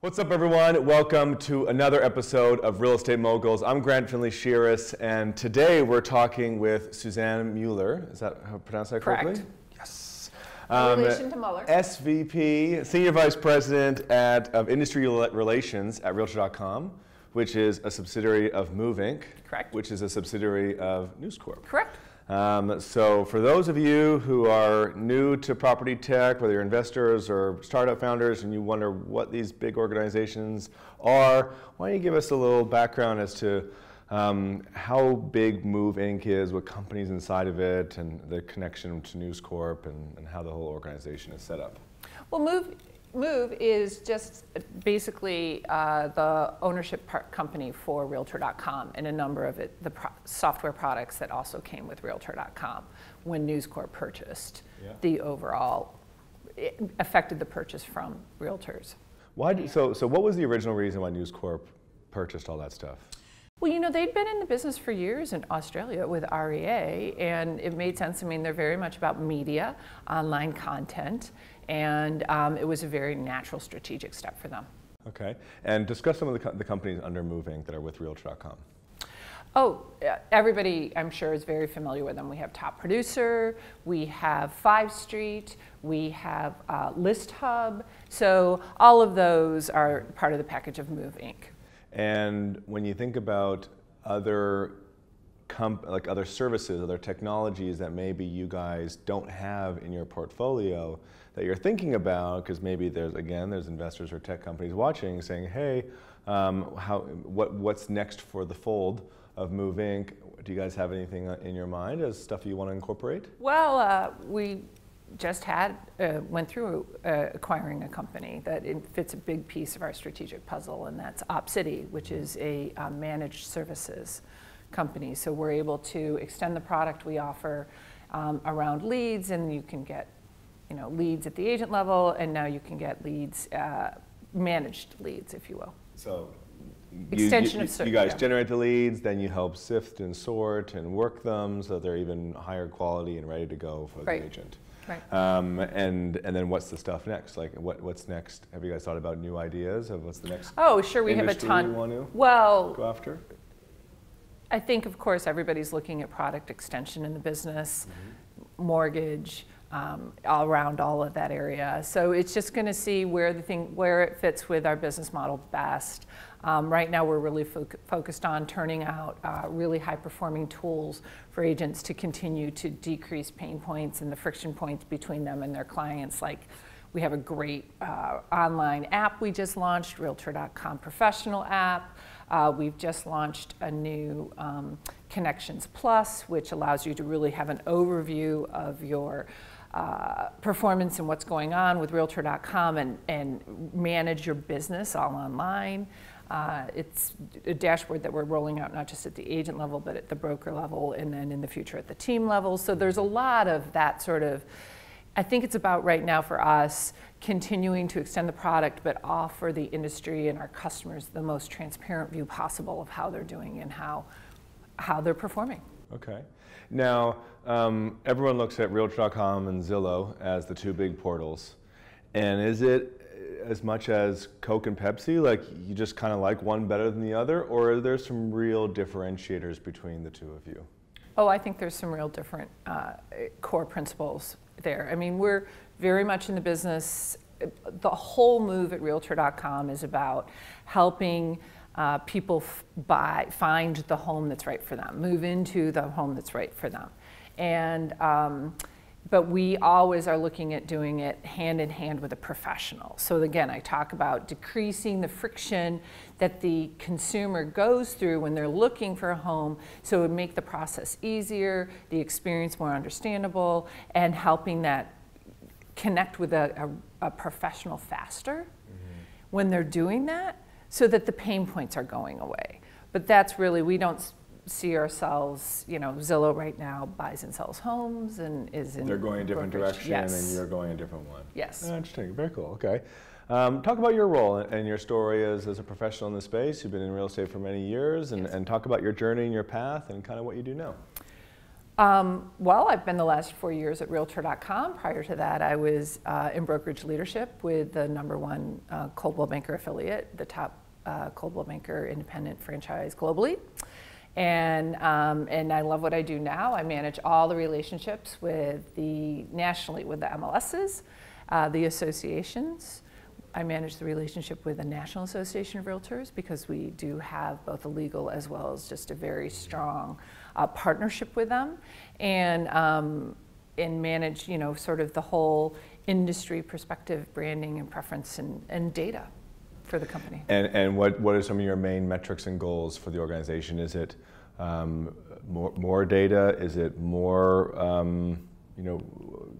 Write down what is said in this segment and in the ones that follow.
What's up, everyone? Welcome to another episode of Real Estate Moguls. I'm Grant Findlay-Shirras, and today we're talking with Suzanne Mueller. Is that how I pronounce that correctly? Correct. Yes. In um, relation to Mueller. SVP, Senior Vice President at, of Industry Relations at Realtor.com, which is a subsidiary of Move Inc. Correct. Which is a subsidiary of News Corp. Correct. Um, so for those of you who are new to property tech, whether you're investors or startup founders and you wonder what these big organizations are, why don't you give us a little background as to um, how big Move Inc. is, what companies inside of it, and the connection to News Corp and, and how the whole organization is set up. Well, Move, Move is just basically uh, the ownership company for Realtor.com and a number of it, the pro- software products that also came with Realtor.com when News Corp purchased Yeah. the overall, it affected the purchase from Realtors. Why do, so, so what was the original reason why News Corp purchased all that stuff? Well, you know, they'd been in the business for years in Australia with REA, and it made sense. I mean, they're very much about media, online content, and um, it was a very natural strategic step for them. Okay, and discuss some of the, co- the companies under Move Inc. that are with Realtor.com. Oh, everybody, I'm sure, is very familiar with them. We have Top Producer, we have FiveStreet, we have uh, ListHub. So all of those are part of the package of Move Inc. And when you think about other like other services, other technologies that maybe you guys don't have in your portfolio that you're thinking about, because maybe there's again there's investors or tech companies watching saying, hey, um, how what what's next for the fold of Move Inc. Do you guys have anything uh, in your mind as stuff you want to incorporate? Well, uh, we just had uh, went through uh, acquiring a company that it fits a big piece of our strategic puzzle, and that's OpCity, which is a uh, managed services company. So we're able to extend the product we offer um, around leads, and you can get, you know, leads at the agent level, and now you can get leads, uh, managed leads, if you will. So. Extension you, of ser- you guys yeah. generate the leads, then you help sift and sort and work them so they're even higher quality and ready to go for Right. the agent. Right. Um, and and then what's the stuff next? Like what what's next? Have you guys thought about new ideas of what's the next Oh, sure, we have a ton. you want to Well, go after? I think, of course, everybody's looking at product extension in the business, mortgage, um, all around all of that area. So it's just going to see where the thing where it fits with our business model best. Um, right now, we're really foc focused on turning out uh, really high-performing tools for agents to continue to decrease pain points and the friction points between them and their clients. Like we have a great uh, online app we just launched, Realtor.com Professional app. Uh, we've just launched a new um, Connections Plus, which allows you to really have an overview of your uh, performance and what's going on with Realtor.com and, and manage your business all online. Uh, it's a dashboard that we're rolling out not just at the agent level, but at the broker level, and then in the future at the team level. So there's a lot of that sort of. I think it's about right now for us continuing to extend the product, but offer the industry and our customers the most transparent view possible of how they're doing and how how they're performing. Okay. Now um, everyone looks at Realtor.com and Zillow as the two big portals, and is it as much as Coke and Pepsi? Like you just kind of like one better than the other, or are there some real differentiators between the two of you? Oh, I think there's some real different uh, core principles there. I mean, we're very much in the business. The whole move at Realtor.com is about helping uh, people f- buy, find the home that's right for them, move into the home that's right for them, and. Um, but we always are looking at doing it hand in hand with a professional. So again, I talk about decreasing the friction that the consumer goes through when they're looking for a home, so it would make the process easier, the experience more understandable, and helping that connect with a, a, a professional faster when they're doing that, so that the pain points are going away. But that's really we don't see ourselves, you know, Zillow right now buys and sells homes and is in. They're going a different brokerage. direction, Yes. and you're going a different one. Yes. Ah, interesting. Very cool. Okay. Um, talk about your role and your story as, as a professional in the space. You've been in real estate for many years, and, Yes. and talk about your journey and your path and kind of what you do now. Um, well, I've been the last four years at Realtor.com. Prior to that, I was uh, in brokerage leadership with the number one uh, Coldwell Banker affiliate, the top uh, Coldwell Banker independent franchise globally. And, um, and I love what I do now. I manage all the relationships with the nationally with the MLSs, uh, the associations. I manage the relationship with the National Association of Realtors because we do have both a legal as well as just a very strong uh, partnership with them, and um, and manage you know sort of the whole industry perspective, branding and preference and, and data for the company. And, and what, what are some of your main metrics and goals for the organization? Is it um, more, more data? Is it more, um, you know,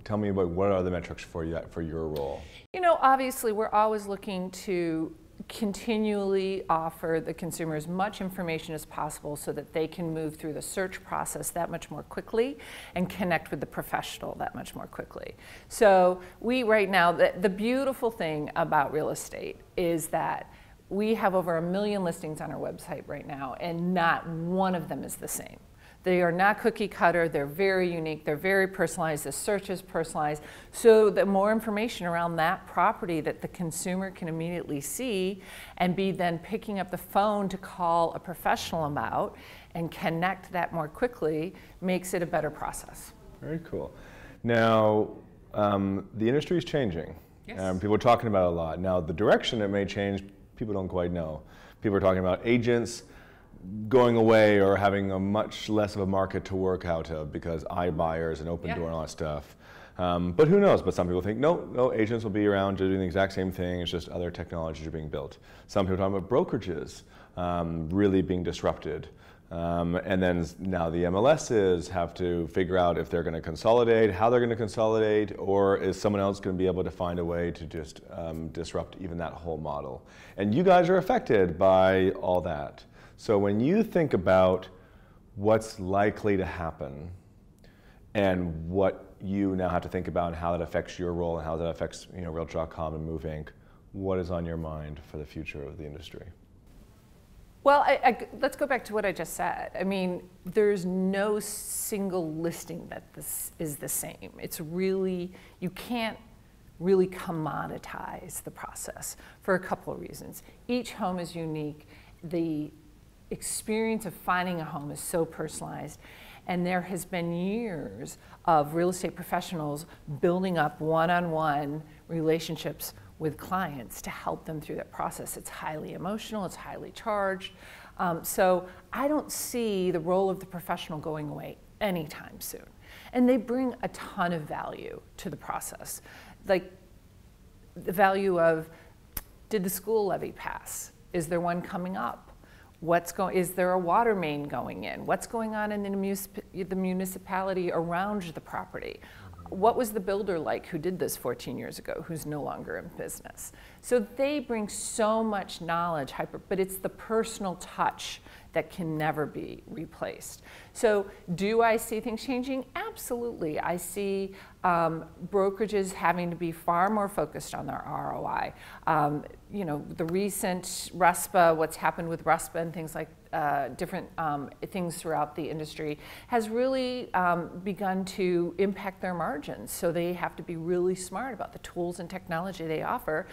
tell me about what are the metrics for you, for your role? You know, obviously we're always looking to continually offer the consumer as much information as possible so that they can move through the search process that much more quickly and connect with the professional that much more quickly. So we right now, the, the beautiful thing about real estate is that we have over a million listings on our website right now and not one of them is the same. They are not cookie cutter, they're very unique, they're very personalized, the search is personalized. So the more information around that property that the consumer can immediately see and be then picking up the phone to call a professional about and connect that more quickly makes it a better process. Very cool. Now, um, the industry is changing. Yes. Um, people are talking about it a lot. Now, the direction it may change, people don't quite know. People are talking about agents going away or having a much less of a market to work out of because iBuyers and open Yeah. door and all that stuff. Um, but who knows? But some people think, no, no, agents will be around doing the exact same thing. It's just other technologies are being built. Some people talk about brokerages um, really being disrupted. Um, and then now the MLSs have to figure out if they're going to consolidate, how they're going to consolidate, or is someone else going to be able to find a way to just um, disrupt even that whole model? And you guys are affected by all that. So when you think about what's likely to happen and what you now have to think about and how that affects your role and how that affects you know, Realtor.com and Move Inc., what is on your mind for the future of the industry? Well, I, I, let's go back to what I just said. I mean, there's no single listing that this is the same. It's really, you can't really commoditize the process for a couple of reasons. Each home is unique. The experience of finding a home is so personalized. And there has been years of real estate professionals building up one on one relationships with clients to help them through that process. It's highly emotional, it's highly charged. Um, so I don't see the role of the professional going away anytime soon. And they bring a ton of value to the process. Like the value of did the school levy pass? Is there one coming up? What's going, is there a water main going in? What's going on in the, the municipality around the property? What was the builder like who did this 14 years ago, who's no longer in business? So they bring so much knowledge, hyper, but it's the personal touch that can never be replaced. So, do I see things changing? Absolutely. I see um, brokerages having to be far more focused on their ROI. Um, you know, the recent RESPA, what's happened with RESPA and things like uh, different um, things throughout the industry, has really um, begun to impact their margins. So, they have to be really smart about the tools and technology they offer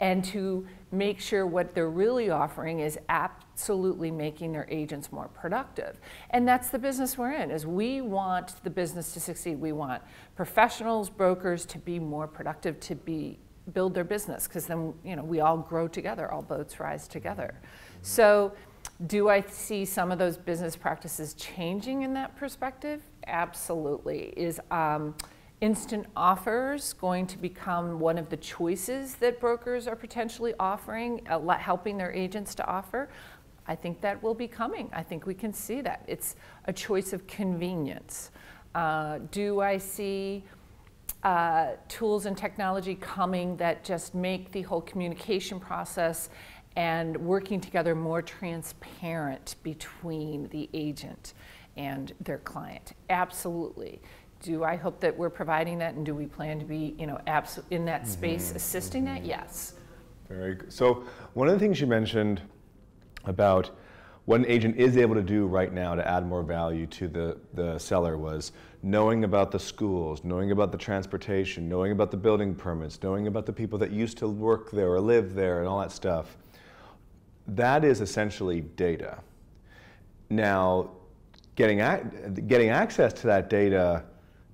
and to make sure what they're really offering is absolutely making their agents more productive. And that's the business we're in is we want the business to succeed. We want professionals, brokers to be more productive, to be build their business because then you know we all grow together, all boats rise together. So do I see some of those business practices changing in that perspective? Absolutely. Is um, instant offers going to become one of the choices that brokers are potentially offering, uh, helping their agents to offer? I think that will be coming. I think we can see that. It's a choice of convenience. Uh, do I see uh, tools and technology coming that just make the whole communication process and working together more transparent between the agent and their client? Absolutely do I hope that we're providing that, and do we plan to be, you know, abs- in that mm-hmm. space mm-hmm. assisting that? Yes. Very good. So one of the things you mentioned about what an agent is able to do right now to add more value to the, the seller was knowing about the schools, knowing about the transportation, knowing about the building permits, knowing about the people that used to work there or live there and all that stuff. That is essentially data. Now, getting, ac- getting access to that data,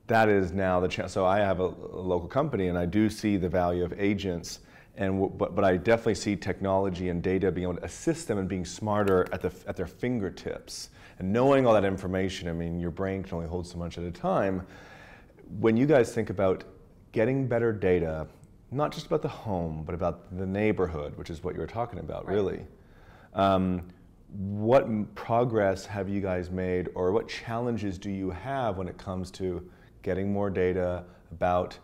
that is now the chance. So I have a, a local company and I do see the value of agents and but, but I definitely see technology and data being able to assist them in being smarter at, the, at their fingertips. And knowing all that information, I mean, your brain can only hold so much at a time. When you guys think about getting better data, not just about the home, but about the neighborhood, which is what you were talking about, right. really. Um, what progress have you guys made, or what challenges do you have when it comes to getting more data about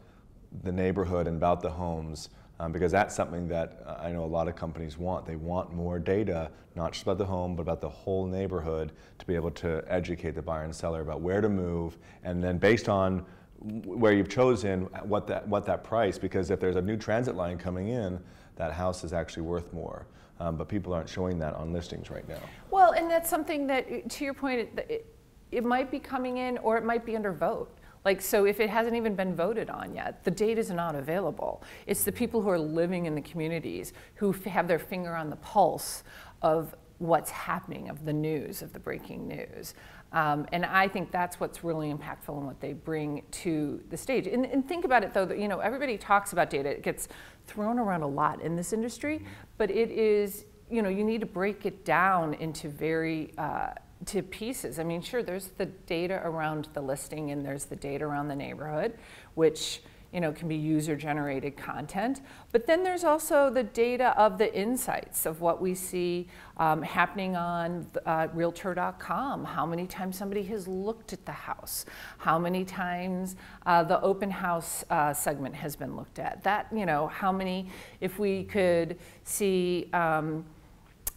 the neighborhood and about the homes? um, because that's something that uh, I know a lot of companies want. They want more data, not just about the home, but about the whole neighborhood to be able to educate the buyer and seller about where to move, and then based on where you've chosen, what that, what that price, because if there's a new transit line coming in, that house is actually worth more. Um, but people aren't showing that on listings right now. Well, and that's something that, to your point, it, it might be coming in or it might be under vote. Like, so if it hasn't even been voted on yet, the data is not available. It's the people who are living in the communities who have their finger on the pulse of what's happening, of the news, of the breaking news. Um, and I think that's what's really impactful and what they bring to the stage. And, and, think about it though, that, you know, everybody talks about data. It gets thrown around a lot in this industry, but it is, you know, you need to break it down into very uh, to pieces. I mean, sure, there's the data around the listing and there's the data around the neighborhood, which you know can be user generated content. But then there's also the data of the insights of what we see um, happening on uh, Realtor.com. How many times somebody has looked at the house? How many times uh, the open house uh, segment has been looked at? That you know how many? If we could see. Um,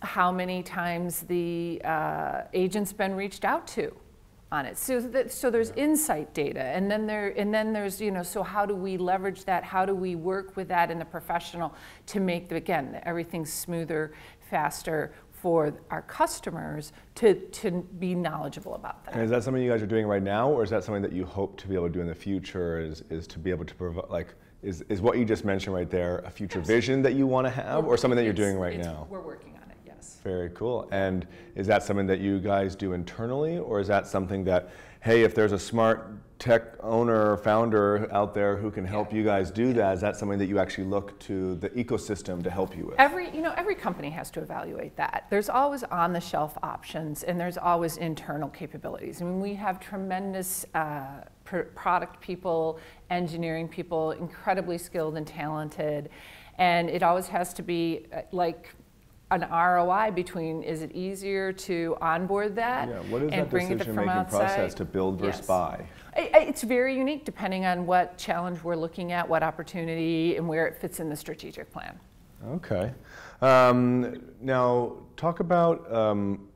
how many times the uh, agent's been reached out to on it. So, that, so there's insight data, and then there, and then there's you know. So how do we leverage that? How do we work with that in the professional to make the, again everything smoother, faster for our customers to to be knowledgeable about that. And is that something you guys are doing right now, or is that something that you hope to be able to do in the future? Is is to be able to provide like. Is, is what you just mentioned right there a future yes. vision that you want to have, or something that you're doing right now? We're working very cool. And is that something that you guys do internally, or is that something that, hey, if there's a smart tech owner or founder out there who can help you guys do that, is that something that you actually look to the ecosystem to help you with? Every, you know, every company has to evaluate that. There's always on-the-shelf options, and there's always internal capabilities. I mean, we have tremendous uh, product people, engineering people, incredibly skilled and talented, and it always has to be uh, like an ROI between is it easier to onboard that yeah, what is and that bring it from outside? process to build versus yes. buy? It's very unique depending on what challenge we're looking at, what opportunity, and where it fits in the strategic plan. Okay. Um, now, talk about um,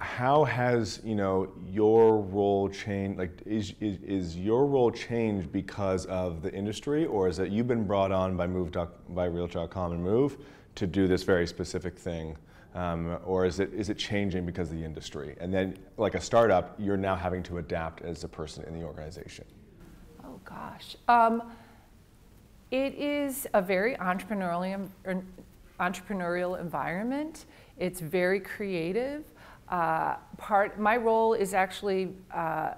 how has you know your role changed? Like, is, is, is your role changed because of the industry, or is it you've been brought on by Move by Realtor.com and Move? To do this very specific thing? Um, or is it, is it changing because of the industry? And then, like a startup, you're now having to adapt as a person in the organization. Oh, gosh. Um, it is a very entrepreneurial, entrepreneurial environment. It's very creative. Uh, part, my role is actually uh,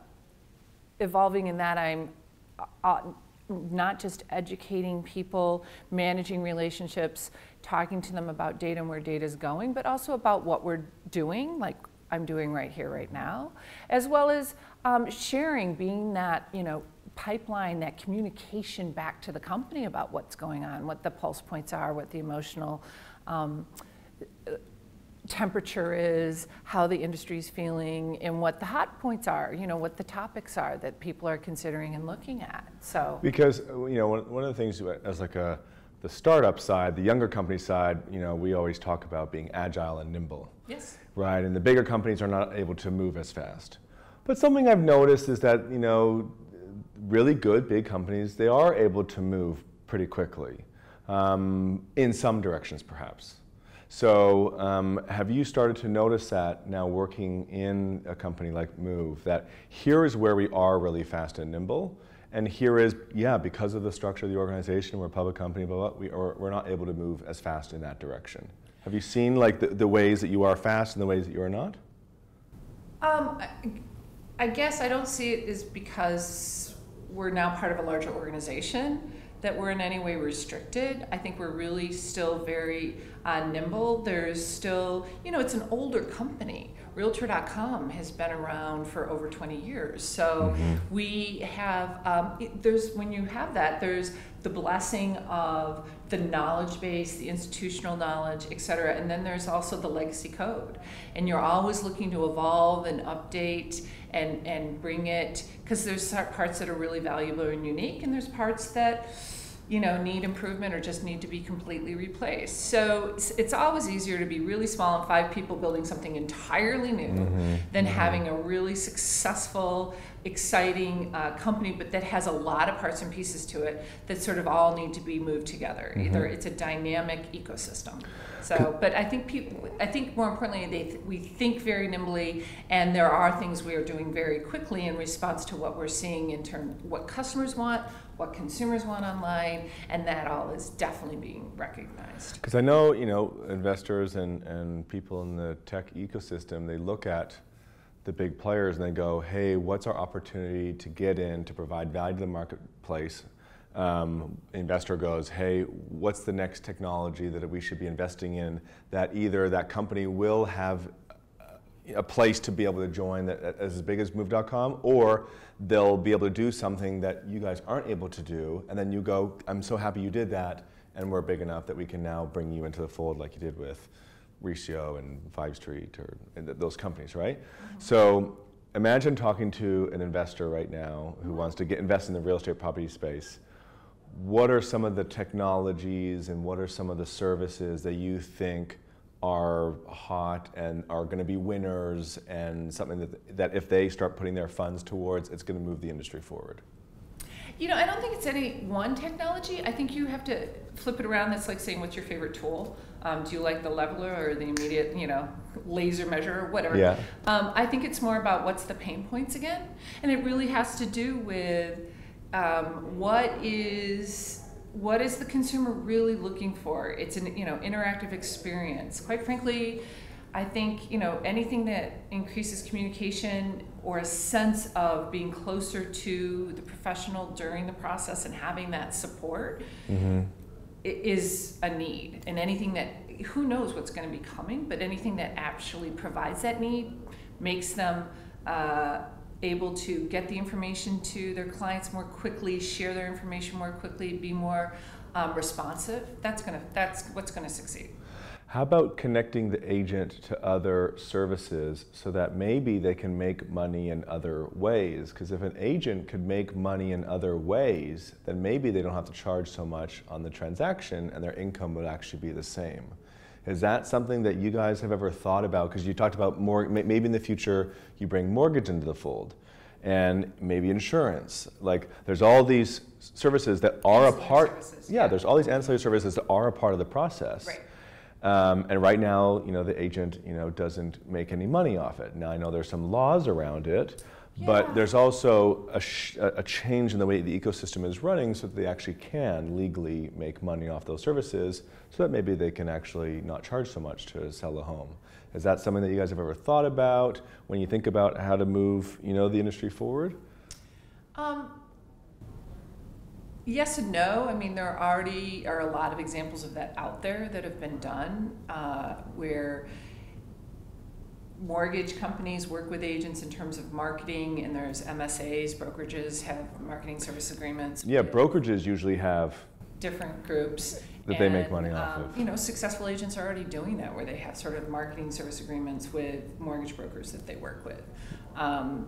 evolving in that I'm uh, not just educating people, managing relationships, talking to them about data and where data is going, but also about what we're doing, like I'm doing right here, right now, as well as um, sharing, being that, you know, pipeline, that communication back to the company about what's going on, what the pulse points are, what the emotional um, temperature is, how the industry is feeling, and what the hot points are, you know, what the topics are that people are considering and looking at. So because you know one, one of the things as like a the startup side, the younger company side, you know, we always talk about being agile and nimble. Yes. Right, and the bigger companies are not able to move as fast. But something I've noticed is that you know, really good big companies they are able to move pretty quickly, um, in some directions perhaps. So, um, have you started to notice that now working in a company like Move, that here is where we are really fast and nimble, and here is, yeah, because of the structure of the organization, we're a public company, but we are, we're not able to move as fast in that direction. Have you seen like the, the ways that you are fast and the ways that you are not? Um, I, I guess I don't see it as because we're now part of a larger organization that we're in any way restricted. I think we're really still very uh, nimble. There's still, you know, it's an older company. Realtor.com has been around for over 20 years. So mm-hmm. we have, um, it, there's, when you have that, there's the blessing of the knowledge base, the institutional knowledge, et cetera. And then there's also the legacy code. And you're always looking to evolve and update and, and bring it, because there's parts that are really valuable and unique, and there's parts that, you know, need improvement or just need to be completely replaced. So it's, it's always easier to be really small and five people building something entirely new mm-hmm. than mm-hmm. having a really successful, exciting uh, company, but that has a lot of parts and pieces to it that sort of all need to be moved together. Mm-hmm. Either it's a dynamic ecosystem. So, but I think people, I think more importantly, they th- we think very nimbly, and there are things we are doing very quickly in response to what we're seeing in terms what customers want, what consumers want online, and that all is definitely being recognized. Because I know, you know, investors and, and people in the tech ecosystem, they look at the big players and they go, hey, what's our opportunity to get in to provide value to the marketplace? Um, investor goes, hey, what's the next technology that we should be investing in that either that company will have a place to be able to join that as big as move.com or they'll be able to do something that you guys aren't able to do and then you go i'm so happy you did that and we're big enough that we can now bring you into the fold like you did with Reesio and FiveStreet or those companies, right? Mm-hmm. So imagine talking to an investor right now who wants to get invest in the real estate property space. What are some of the technologies and what are some of the services that you think are hot and are going to be winners and something that, that if they start putting their funds towards, it's going to move the industry forward? You know, I don't think it's any one technology. I think you have to flip it around. That's like saying, what's your favorite tool? Um, do you like the leveler or the immediate, you know, laser measure or whatever? Yeah. Um, I think it's more about what's the pain points again. And it really has to do with um, what is what is the consumer really looking for? It's an you know interactive experience. Quite frankly, I think you know anything that increases communication or a sense of being closer to the professional during the process and having that support mm-hmm. is a need. And anything that who knows what's going to be coming, but anything that actually provides that need makes them. Uh, able to get the information to their clients more quickly, share their information more quickly, be more um, responsive. That's gonna that's what's gonna succeed. How about connecting the agent to other services so that maybe they can make money in other ways? Because if an agent could make money in other ways, then maybe they don't have to charge so much on the transaction and their income would actually be the same. Is that something that you guys have ever thought about? Because you talked about more, maybe in the future you bring mortgage into the fold and maybe insurance. Like there's all these services that are ancillary a part. Yeah, yeah, there's all these ancillary services that are a part of the process. Right. Um, and right now, you know, the agent, you know, doesn't make any money off it. Now I know there's some laws around it, but there's also a, sh- a, change in the way the ecosystem is running so that they actually can legally make money off those services so that maybe they can actually not charge so much to sell a home. Is that something that you guys have ever thought about when you think about how to move you know, the industry forward? Um, yes and no. I mean, there already are a lot of examples of that out there that have been done uh, where mortgage companies work with agents in terms of marketing, and there's MSAs, brokerages have marketing service agreements. Yeah, brokerages usually have different groups that and, they make money off um, of. You know, successful agents are already doing that, where they have sort of marketing service agreements with mortgage brokers that they work with. Um,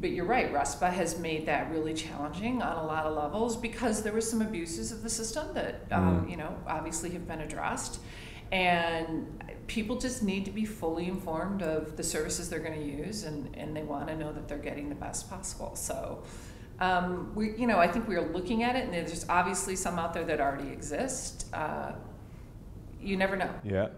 but you're right, RESPA has made that really challenging on a lot of levels because there were some abuses of the system that, um, mm. you know, obviously have been addressed. And people just need to be fully informed of the services they're going to use and, and they want to know that they're getting the best possible. So, um, we, you know, I think we are looking at it, and there's obviously some out there that already exist. Uh, you never know. Yeah.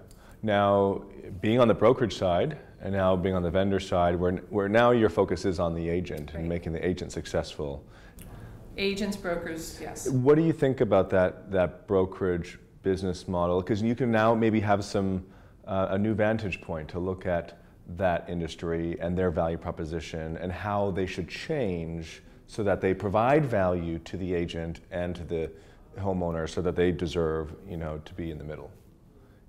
Now, being on the brokerage side and now being on the vendor side, where, where now your focus is on the agent Right. and making the agent successful. Agents, brokers, yes. What do you think about that, that brokerage business model? Because you can now maybe have some, uh, a new vantage point to look at that industry and their value proposition and how they should change so that they provide value to the agent and to the homeowner so that they deserve, you know, to be in the middle.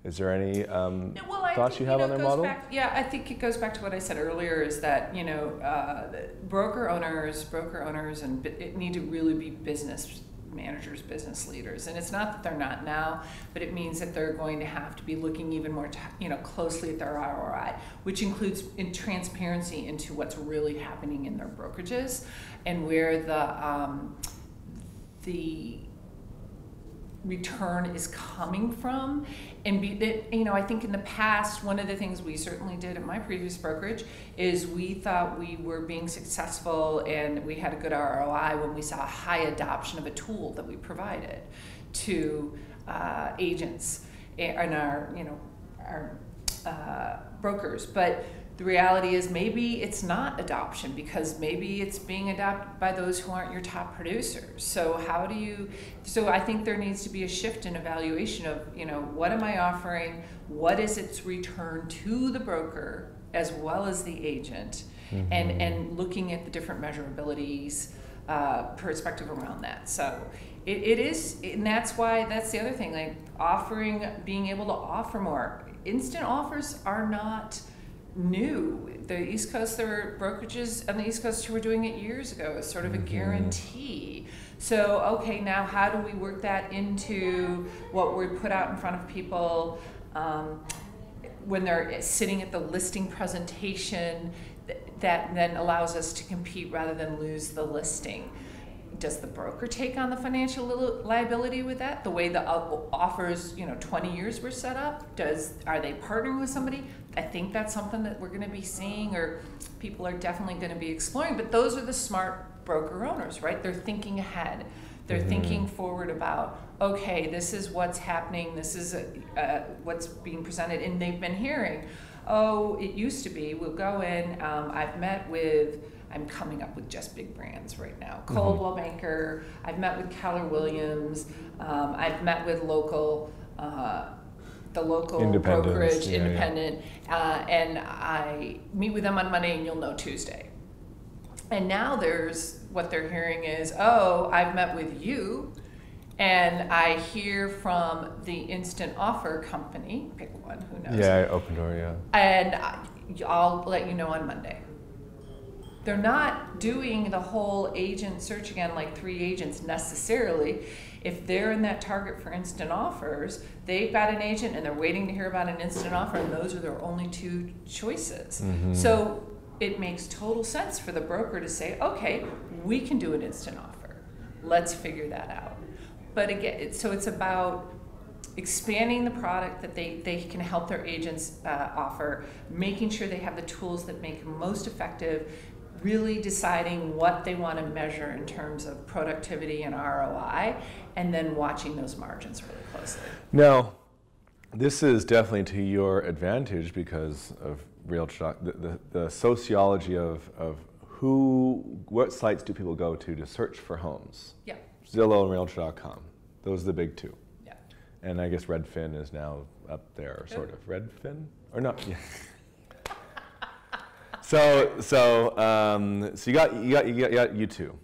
Is there any um, Yeah, well, thoughts think, you have know, on their model? Back, yeah, I think it goes back to what I said earlier is that, you know, uh, broker owners, broker owners and need to really be business managers, business leaders. And it's not that they're not now, but it means that they're going to have to be looking even more, you know, closely at their ROI, which includes in transparency into what's really happening in their brokerages and where the, um, the return is coming from and be that you know i think in the past one of the things we certainly did at my previous brokerage is we thought we were being successful and we had a good roi when we saw a high adoption of a tool that we provided to uh, agents and our you know our uh, brokers. But the reality is maybe it's not adoption because maybe it's being adopted by those who aren't your top producers. So how do you so i think there needs to be a shift in evaluation of you know what am i offering? What is its return to the broker as well as the agent? And and looking at the different measurabilities uh, perspective around that. So it, it is and that's why that's the other thing like offering being able to offer more. Instant offers are not new. The East Coast, there were brokerages on the East Coast who were doing it years ago as sort of a guarantee. So, okay, now how do we work that into what we put out in front of people um, when they're sitting at the listing presentation th- that then allows us to compete rather than lose the listing? Does the broker take on the financial li- liability with that? The way the offers you know 20 years were set up does are they partnering with somebody? I think that's something that we're going to be seeing or people are definitely going to be exploring but those are the smart broker owners right? They're thinking ahead. They're Mhm. thinking forward about okay this is what's happening this is uh uh, what's being presented and they've been hearing oh it used to be we'll go in um, i've met with I'm coming up with just big brands right now. Coldwell Banker. I've met with Keller Williams. Um, I've met with local, uh, the local brokerage, yeah, yeah. independent, Uh, and I meet with them on Monday, and you'll know Tuesday. And now there's what they're hearing is, oh, I've met with you, and I hear from the instant offer company. Pick one, who knows? Yeah, Opendoor, yeah. and I- I'll let you know on Monday. They're not doing the whole agent search again like three agents necessarily. If they're in that target for instant offers, they've got an agent and they're waiting to hear about an instant offer, and those are their only two choices. Mhm. So it makes total sense for the broker to say, okay, we can do an instant offer. Let's figure that out. But again, so it's about expanding the product that they, they can help their agents uh, offer, making sure they have the tools that make them most effective, really deciding what they want to measure in terms of productivity and ROI, and then watching those margins really closely. Now, this is definitely to your advantage because of Realtor, the, the, the sociology of, of who, what sites do people go to to search for homes? Yeah, Zillow and Realtor.com. Those are the big two. yeah. And I guess Redfin is now up there, sort of. Redfin? Or not? Yeah. so, so, um, so you got, you got, you got, you two.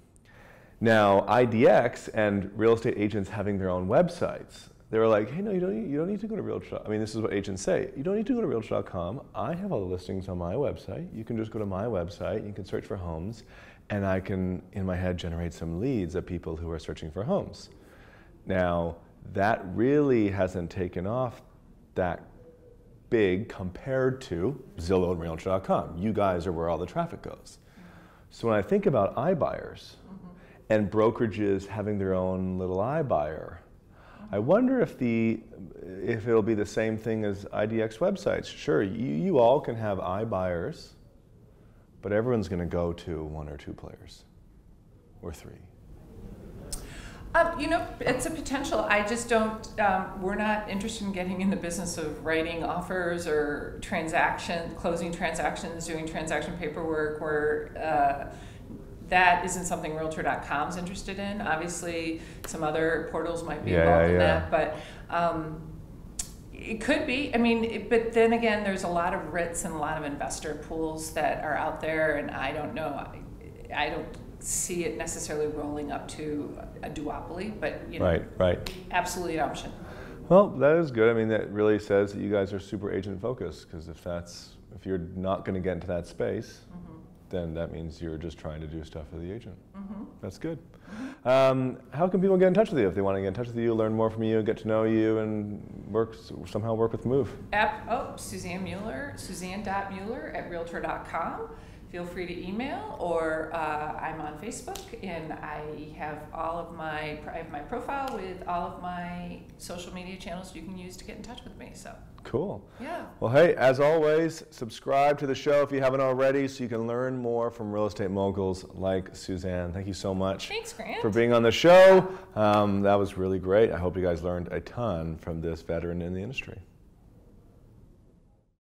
Now, IDX and real estate agents having their own websites, they were like, hey, no, you don't need, you don't need to go to Realtor. I mean, this is what agents say. You don't need to go to Realtor.com. I have all the listings on my website. You can just go to my website. You can search for homes. And I can, in my head, generate some leads of people who are searching for homes. Now, that really hasn't taken off that big compared to Zillow and Realtor.com. You guys are where all the traffic goes. So when I think about iBuyers and brokerages having their own little iBuyer, I wonder if the if it'll be the same thing as IDX websites. Sure, you, you all can have iBuyers, but everyone's going to go to one or two players or three. Um, you know, it's a potential. I just don't, um, we're not interested in getting in the business of writing offers or transaction, closing transactions, doing transaction paperwork, or, uh, that isn't something Realtor.com's interested in. Obviously, some other portals might be Yeah, involved in yeah. that, but, um, it could be. I mean, it, but then again, there's a lot of REITs and a lot of investor pools that are out there, and I don't know. I, I don't see it necessarily rolling up to a duopoly, but you know, Right, right. absolutely an option. Well, that is good. I mean, that really says that you guys are super agent focused because if that's if you're not going to get into that space, then that means you're just trying to do stuff for the agent. That's good. Um, how can people get in touch with you if they want to get in touch with you, learn more from you, get to know you, and work somehow work with Move? App, oh, Suzanne Mueller, Suzanne.Mueller at Realtor.com. Feel free to email, or uh, I'm on Facebook, and I have all of my I have my profile with all of my social media channels you can use to get in touch with me. So Cool. yeah, Well, hey, as always, subscribe to the show if you haven't already so you can learn more from real estate moguls like Suzanne. Thank you so much thanks, Grant. for being on the show. Um, that was really great. I hope you guys learned a ton from this veteran in the industry.